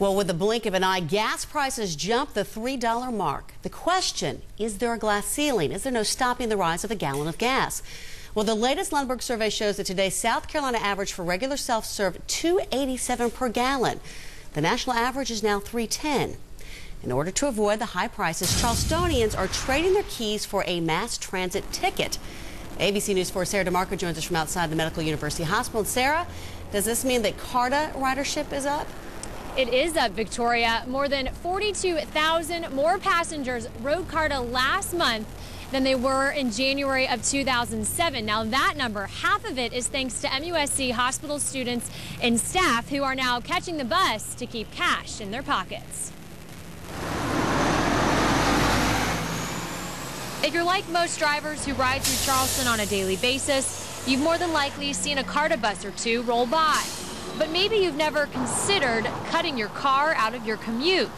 Well, with the blink of an eye, gas prices jumped the $3 mark. The question, is there a glass ceiling? Is there no stopping the rise of a gallon of gas? Well, the latest Lundberg survey shows that today's South Carolina average for regular self-serve 287 per gallon. The national average is now 310. In order to avoid the high prices, Charlestonians are trading their keys for a mass transit ticket. ABC News 4 Sarah DeMarco joins us from outside the Medical University Hospital. And Sarah, does this mean that CARTA ridership is up? It is up, Victoria. More than 42,000 more passengers rode CARTA last month than they were in January of 2007. Now, that number, half of it is thanks to MUSC hospital students and staff who are now catching the bus to keep cash in their pockets. If you're like most drivers who ride through Charleston on a daily basis, you've more than likely seen a CARTA bus or two roll by. But maybe you've never considered cutting your car out of your commute.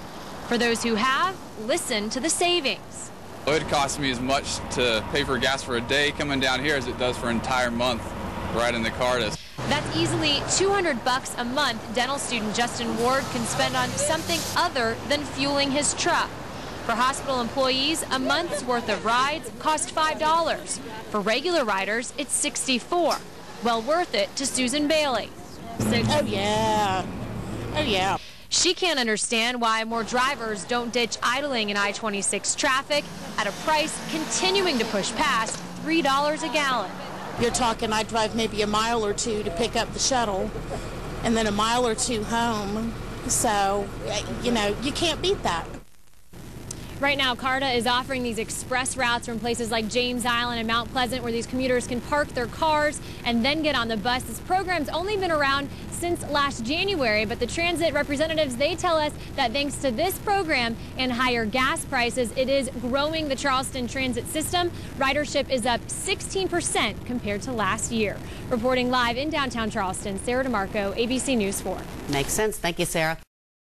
For those who have, listen to the savings. It costs me as much to pay for gas for a day coming down here as it does for an entire month riding the CARTA. That's easily 200 bucks a month dental student Justin Ward can spend on something other than fueling his truck. For hospital employees, a month's worth of rides cost $5. For regular riders, it's 64. Well worth it to Susan Bailey. Oh, yeah. Oh, yeah. She can't understand why more drivers don't ditch idling in I-26 traffic at a price continuing to push past $3 a gallon. You're talking I drive maybe a mile or two to pick up the shuttle and then a mile or two home. So, eh, you know, you can't beat that. Right now, CARTA is offering these express routes from places like James Island and Mount Pleasant where these commuters can park their cars and then get on the bus. This program's only been around since last January, but the transit representatives, they tell us that thanks to this program and higher gas prices, it is growing the Charleston transit system. Ridership is up 16% compared to last year. Reporting live in downtown Charleston, Sarah DeMarco, ABC News 4. Makes sense. Thank you, Sarah.